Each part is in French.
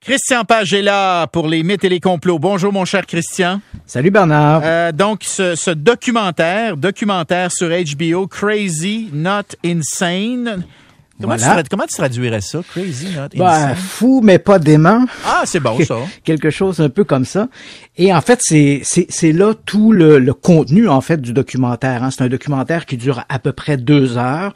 Christian Page est là pour les mythes et les complots. Bonjour, mon cher Christian. Salut Bernard. Euh, donc, ce, ce, documentaire, documentaire sur HBO, Crazy Not Insane. Comment, Voilà. tu, comment tu traduirais ça? Crazy Not Ben, Insane. fou, mais pas dément. Ah, c'est bon, ça. Quelque chose un peu comme ça. Et en fait, c'est c'est c'est là tout le, le contenu en fait du documentaire. hein. C'est un documentaire qui dure à peu près deux heures.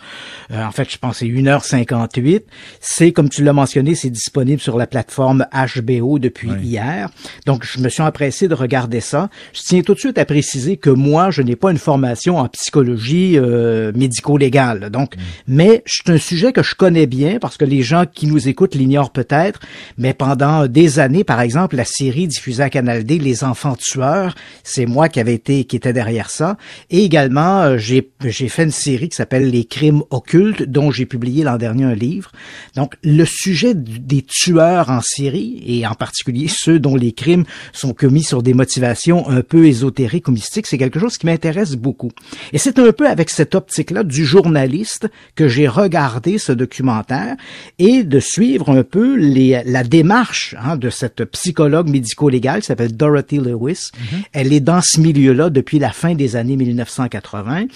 Euh, en fait, je pense c'est 1h58. C'est, comme tu l'as mentionné, c'est disponible sur la plateforme HBO depuis hier. Donc, je me suis empressé de regarder ça. Je tiens tout de suite à préciser que moi, je n'ai pas une formation en psychologie euh, médico-légale. Donc, mais c'est un sujet que je connais bien parce que les gens qui nous écoutent l'ignorent peut-être. Mais pendant des années, par exemple, la série diffusée à Canal D, Les Enfants tueurs, c'est moi qui avait été qui était derrière ça. Et également, euh, j'ai j'ai fait une série qui s'appelle Les crimes occultes, dont j'ai publié l'an dernier un livre. Donc, le sujet des tueurs en série et en particulier ceux dont les crimes sont commis sur des motivations un peu ésotériques ou mystiques, c'est quelque chose qui m'intéresse beaucoup. Et c'est un peu avec cette optique-là du journaliste que j'ai regardé ce documentaire et de suivre un peu les, la démarche hein, de cette psychologue médico-légale qui s'appelle Dorothy Lewis. Elle est dans ce milieu-là depuis la fin des années 1980.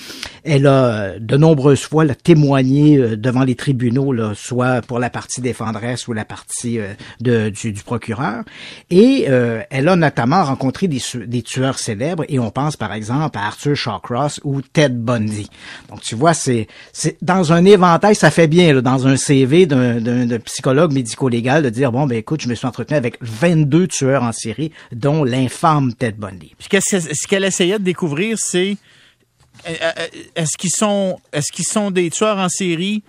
Elle a euh, de nombreuses fois là, témoigné euh, devant les tribunaux, là, soit pour la partie défendresse ou la partie euh, de, du, du procureur. Et euh, elle a notamment rencontré des, des tueurs célèbres et on pense par exemple à Arthur Shawcross ou Ted Bundy. Donc tu vois, c'est c'est dans un éventail, ça fait bien dans un CV d'un psychologue médico-légal de dire bon ben écoute, je me suis entretenu avec 22 tueurs en série, dont l'infâme Ted Bundy. Puis ce qu'elle essayait de découvrir, c'est euh, euh, est-ce qu'ils est-ce qu'ils sont des tueurs en série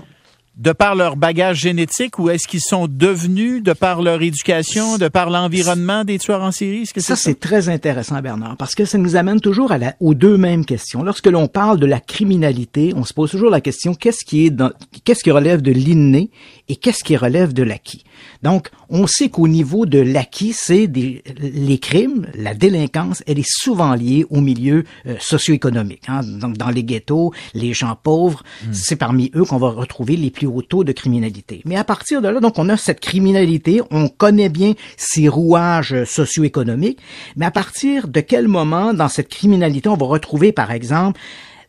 de par leur bagage génétique ou est-ce qu'ils sont devenus de par leur éducation, de par l'environnement des tueurs en série? Que Ça, c'est très intéressant, Bernard, parce que ça nous amène toujours à la, aux deux mêmes questions. Lorsque l'on parle de la criminalité, on se pose toujours la question qu'est-ce qui est qu'est-ce qui relève de l'inné et qu'est-ce qui relève de l'acquis? Donc, on sait qu'au niveau de l'acquis, c'est des, les crimes, la délinquance, elle est souvent liée au milieu euh, socio-économique. hein. Donc, dans les ghettos, les gens pauvres, c'est parmi eux qu'on va retrouver les plus taux de criminalité. Mais à partir de là, donc, on a cette criminalité, on connaît bien ses rouages euh, socio-économiques, mais à partir de quel moment dans cette criminalité on va retrouver, par exemple,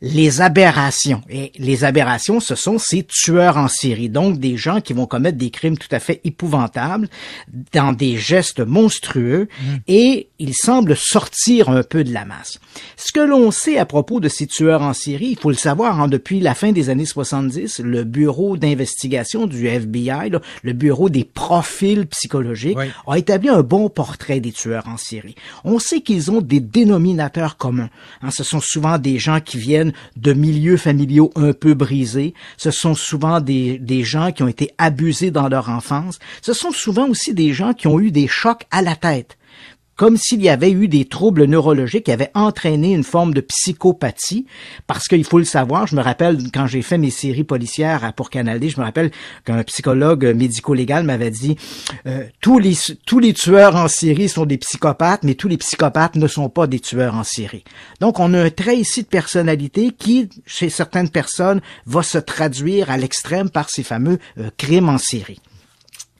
les aberrations. Et les aberrations, ce sont ces tueurs en série, donc des gens qui vont commettre des crimes tout à fait épouvantables, dans des gestes monstrueux, et ils semblent sortir un peu de la masse. Ce que l'on sait à propos de ces tueurs en série, il faut le savoir, hein, depuis la fin des années 70, le bureau d'investigation du FBI, là, le bureau des profils psychologiques, Oui. a établi un bon portrait des tueurs en série. On sait qu'ils ont des dénominateurs communs. Hein, ce sont souvent des gens qui viennent de milieux familiaux un peu brisés. Ce sont souvent des, des gens qui ont été abusés dans leur enfance. Ce sont souvent aussi des gens qui ont eu des chocs à la tête comme s'il y avait eu des troubles neurologiques qui avaient entraîné une forme de psychopathie, parce qu'il faut le savoir, je me rappelle quand j'ai fait mes séries policières pour Canal je me rappelle qu'un psychologue médico-légal m'avait dit euh, tous les tous les tueurs en série sont des psychopathes, mais tous les psychopathes ne sont pas des tueurs en série. Donc on a un trait ici de personnalité qui, chez certaines personnes, va se traduire à l'extrême par ces fameux euh, crimes en série.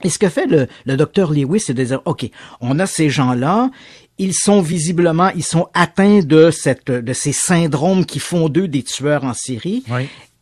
Et ce que fait le, docteur Lewis, c'est de dire, OK, on a ces gens-là, ils sont visiblement, ils sont atteints de cette, de ces syndromes qui font d'eux des tueurs en série.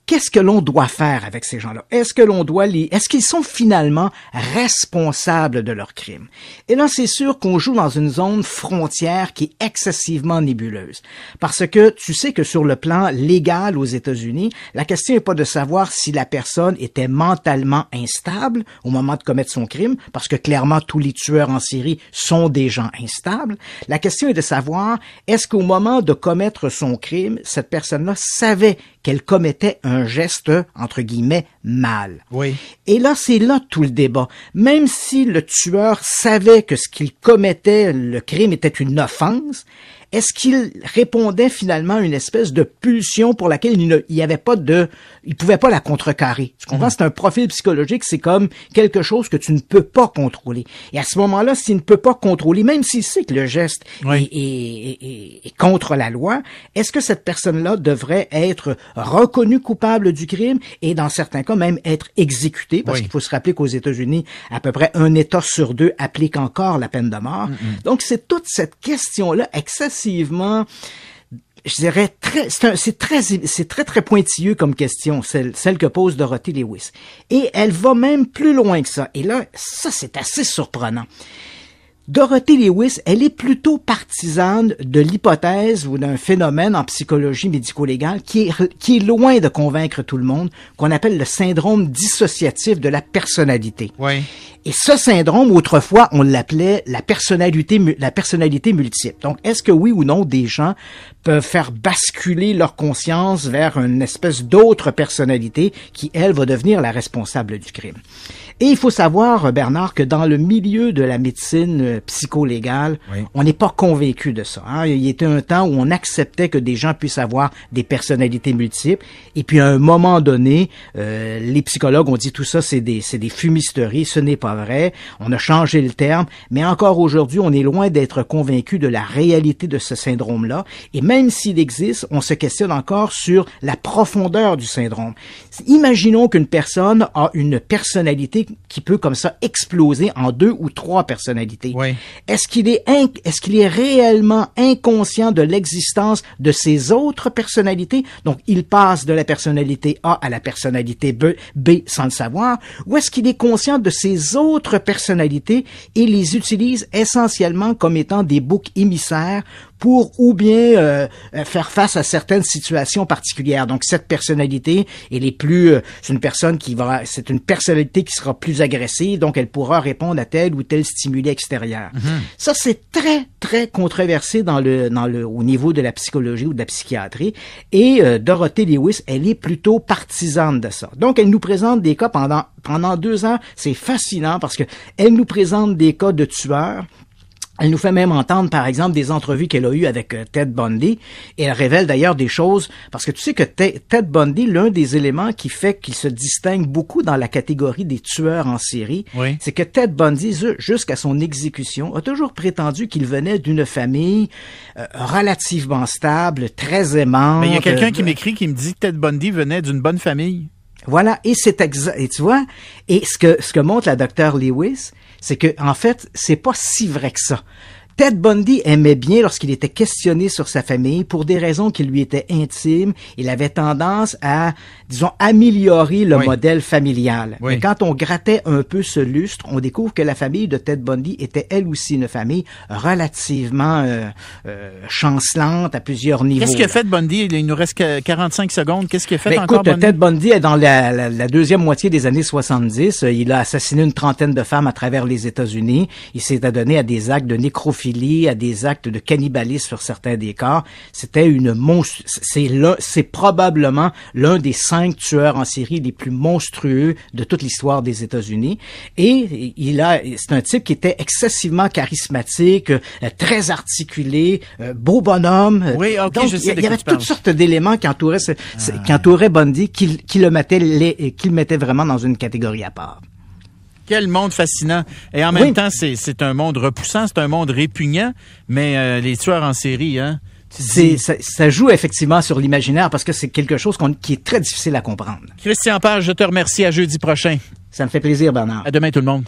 Qu'est-ce que l'on doit faire avec ces gens-là? Est-ce que l'on doit les, est-ce qu'ils sont finalement responsables de leurs crimes? Et là, c'est sûr qu'on joue dans une zone frontière qui est excessivement nébuleuse. Parce que tu sais que sur le plan légal aux États-Unis, la question n'est pas de savoir si la personne était mentalement instable au moment de commettre son crime, parce que clairement tous les tueurs en série sont des gens instables. La question est de savoir est-ce qu'au moment de commettre son crime, cette personne-là savait qu'elle commettait un geste, entre guillemets, mal. Oui. Et là, c'est là tout le débat. Même si le tueur savait que ce qu'il commettait, le crime était une offense, est-ce qu'il répondait finalement à une espèce de pulsion pour laquelle il n'y avait pas de, il pouvait pas la contrecarrer? Tu comprends? Mhm. C'est un profil psychologique, c'est comme quelque chose que tu ne peux pas contrôler. Et à ce moment-là, s'il ne peut pas contrôler, même s'il sait que le geste est, est, est, contre la loi, est-ce que cette personne-là devrait être reconnue coupable du crime et dans certains cas même être exécutée? Parce qu'il faut se rappeler qu'aux États-Unis, à peu près un État sur deux applique encore la peine de mort. Donc c'est toute cette question-là excessivement je dirais c'est très, c'est très très pointilleux comme question, celle, que pose Dorothy Lewis. Et elle va même plus loin que ça. Et là, ça c'est assez surprenant. Dorothy Lewis, elle est plutôt partisane de l'hypothèse ou d'un phénomène en psychologie médico-légale qui est, qui est loin de convaincre tout le monde, qu'on appelle le syndrome dissociatif de la personnalité. Oui. Et ce syndrome, autrefois, on l'appelait la personnalité, la personnalité multiple. Donc, est-ce que oui ou non des gens peuvent faire basculer leur conscience vers une espèce d'autre personnalité qui, elle, va devenir la responsable du crime? Et il faut savoir, Bernard, que dans le milieu de la médecine euh, psycho-légale, on n'est pas convaincu de ça. Hein. Il y était un temps où on acceptait que des gens puissent avoir des personnalités multiples. Et puis à un moment donné, euh, les psychologues ont dit tout ça, c'est des, c'est des fumisteries. Ce n'est pas vrai. On a changé le terme. Mais encore aujourd'hui, on est loin d'être convaincu de la réalité de ce syndrome-là. Et même s'il existe, on se questionne encore sur la profondeur du syndrome. Imaginons qu'une personne a une personnalité qui peut comme ça exploser en deux ou trois personnalités. Est-ce qu'il est, est-ce qu'il est réellement inconscient de l'existence de ces autres personnalités? Donc, il passe de la personnalité A à la personnalité B, B sans le savoir. Ou est-ce qu'il est conscient de ces autres personnalités et les utilise essentiellement comme étant des boucs émissaires pour ou bien euh, euh, faire face à certaines situations particulières. Donc cette personnalité, elle est plus, euh, c'est une personne qui va, c'est une personnalité qui sera plus agressive, donc elle pourra répondre à tel ou tel stimuli extérieur. Mhm. Ça c'est très très controversé dans le dans le au niveau de la psychologie ou de la psychiatrie. Et Dorothée Lewis, elle est plutôt partisane de ça. Donc elle nous présente des cas pendant pendant deux ans. C'est fascinant parce que elle nous présente des cas de tueurs elle nous fait même entendre, par exemple, des entrevues qu'elle a eues avec euh, Ted Bundy, et elle révèle d'ailleurs des choses, parce que tu sais que Ted Bundy, l'un des éléments qui fait qu'il se distingue beaucoup dans la catégorie des tueurs en série, c'est que Ted Bundy, jusqu'à son exécution, a toujours prétendu qu'il venait d'une famille euh, relativement stable, très aimante. Mais il y a quelqu'un qui m'écrit qui me dit que Ted Bundy venait d'une bonne famille. Voilà, et c'est exact, et tu vois, et ce que ce que montre la docteur Lewis, c'est que en fait, c'est pas si vrai que ça. Ted Bundy aimait bien lorsqu'il était questionné sur sa famille pour des raisons qui lui étaient intimes. Il avait tendance à, disons, améliorer le modèle familial. Mais quand on grattait un peu ce lustre, on découvre que la famille de Ted Bundy était elle aussi une famille relativement euh, euh, chancelante à plusieurs niveaux. Qu'est-ce a fait Bundy? Il nous reste 45 secondes. Qu'est-ce qu'il fait ben, encore écoute, Ted Bundy est dans la, la, deuxième moitié des années 70. Il a assassiné une trentaine de femmes à travers les États-Unis. Il s'est adonné à des actes de nécrophilie à des actes de cannibalisme sur certains des corps. C'était une monstre. C'est c'est probablement l'un des cinq tueurs en série les plus monstrueux de toute l'histoire des États-Unis. Et il a, c'est un type qui était excessivement charismatique, euh, très articulé, euh, beau bonhomme. Oui, ok, Donc, je sais il y avait toutes sortes d'éléments qui entouraient, ah. qui entouraient Bundy, qui, qui le mettaient, qui le mettaient vraiment dans une catégorie à part. Quel monde fascinant. Et en même temps, c'est un monde repoussant, c'est un monde répugnant, mais euh, les tueurs en série, hein? Ça, ça, joue effectivement sur l'imaginaire parce que c'est quelque chose qui est très difficile à comprendre. Christian Page, je te remercie. À jeudi prochain. Ça me fait plaisir, Bernard. À demain, tout le monde.